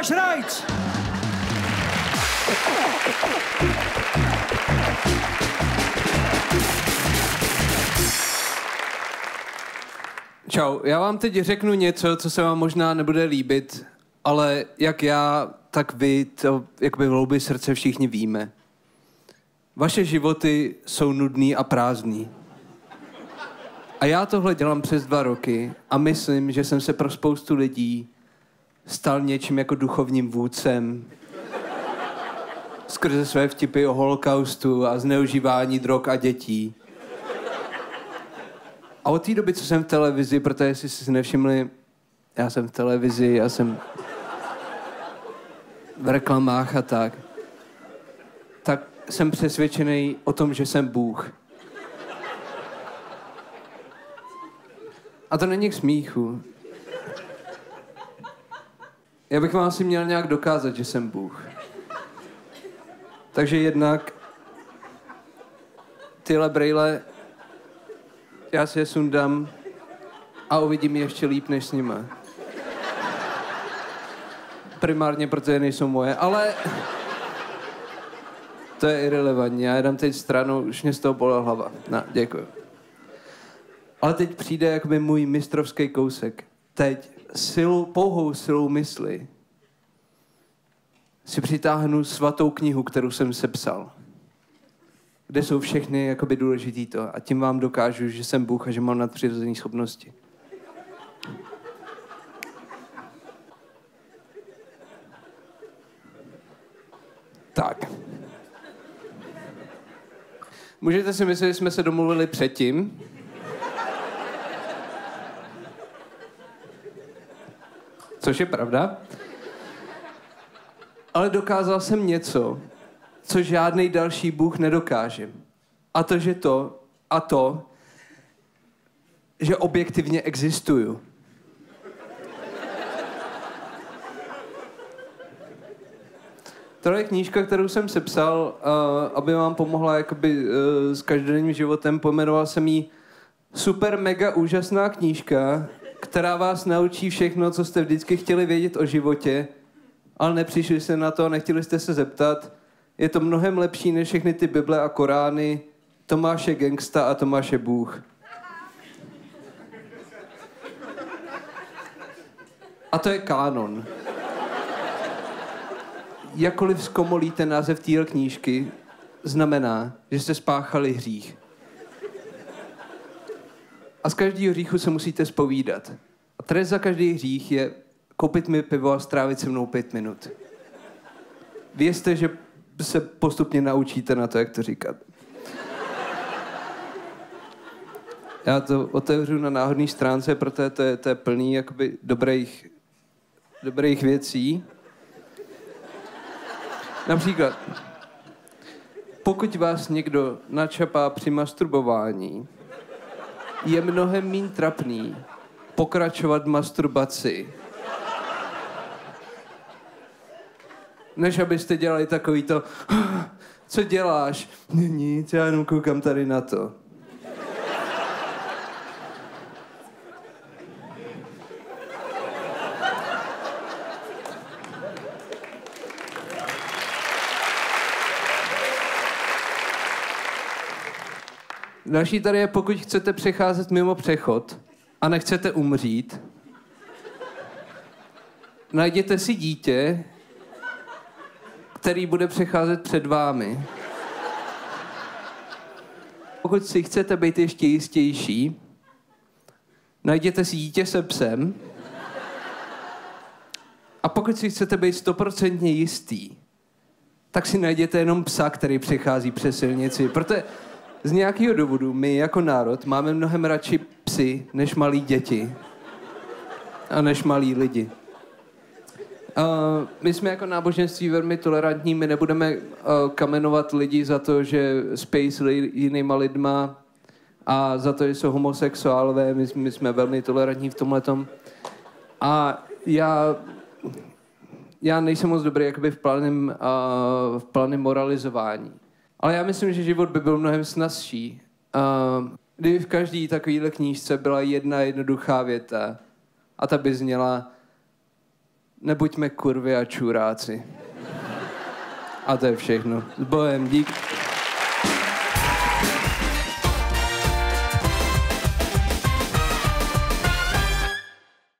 Tomáš Rajc. Čau, já vám teď řeknu něco, co se vám možná nebude líbit, ale jak já, tak vy to jakoby v hloubi srdce všichni víme. Vaše životy jsou nudný a prázdný. A já tohle dělám přes dva roky a myslím, že jsem se pro spoustu lidí stal něčím jako duchovním vůdcem skrze své vtipy o holokaustu a zneužívání drog a dětí. A od té doby, co jsem v televizi, protože jestli si nevšimli, já jsem v televizi, já jsem v reklamách a tak, tak jsem přesvědčený o tom, že jsem Bůh. A to není k smíchu. Já bych vám asi měl nějak dokázat, že jsem Bůh. Takže jednak tyhle brejle já si je sundám a uvidím je ještě líp než s nima. Primárně, protože nejsou moje, ale to je irrelevantní. Já dám teď stranu, už mě z toho bolela hlava. No, děkuji. Ale teď přijde jakoby můj mistrovský kousek. Teď silou, pouhou silou mysli si přitáhnu svatou knihu, kterou jsem sepsal kde jsou všechny jakoby důležitý to. A tím vám dokážu, že jsem Bůh a že mám nadpřirozené schopnosti. Tak. Můžete si myslet, že jsme se domluvili předtím. Což je pravda. Ale dokázal jsem něco, co žádný další Bůh nedokáže. A to, že to, a to, že objektivně existuju. Tohle je knížka, kterou jsem sepsal, uh, aby vám pomohla jakoby, uh, s každodenním životem. Pomenoval jsem jí super mega úžasná knížka, která vás naučí všechno, co jste vždycky chtěli vědět o životě, ale nepřišli jste na to, nechtěli jste se zeptat je to mnohem lepší než všechny ty Bible a Korány. Tomáš je gangsta a Tomáš je Bůh. A to je kánon. Jakkoliv zkomolíte název téhle knížky, znamená, že jste spáchali hřích. Z každého hříchu se musíte spovídat. A trest za každý hřích je koupit mi pivo a strávit se mnou pět minut. Vězte, že se postupně naučíte na to, jak to říkat. Já to otevřu na náhodné stránce, protože to je, to je plný jakoby dobrých, dobrých věcí. Například, pokud vás někdo načapá při masturbování, je mnohem méně trapný pokračovat masturbaci, než abyste dělali takový to, co děláš? Nic, já jenom koukám tady na to. Další tady je, pokud chcete přecházet mimo přechod a nechcete umřít, najděte si dítě, který bude přecházet před vámi. Pokud si chcete být ještě jistější, najděte si dítě se psem. A pokud si chcete být stoprocentně jistý, tak si najděte jenom psa, který přechází přes silnici. Protože z nějakého důvodu my jako národ máme mnohem radši psy než malí děti a než malí lidi. Uh, my jsme jako náboženství velmi tolerantní, my nebudeme uh, kamenovat lidi za to, že spí s li, jinýma lidma a za to, že jsou homosexuálové, my, my jsme velmi tolerantní v tomhle. A já, já nejsem moc dobrý jakoby v plném, uh, plném moralizování. Ale já myslím, že život by byl mnohem snazší. Uh, kdyby v každé takovéhle knížce byla jedna jednoduchá věta a ta by zněla nebuďme kurvy a čuráci. A to je všechno. S bohem, dík.